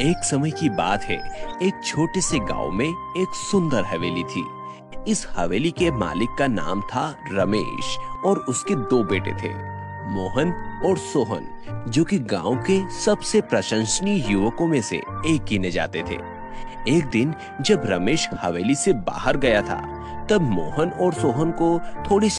एक समय की बात है। एक छोटे से गाँव में एक सुंदर हवेली थी। इस हवेली के मालिक का नाम था रमेश और उसके दो बेटे थे, मोहन और सोहन, जो कि गाँव के सबसे प्रशंसनीय युवकों में से एक गिने जाते थे। एक दिन जब रमेश हवेली से बाहर गया था, तब मोहन और सोहन को थोड़ी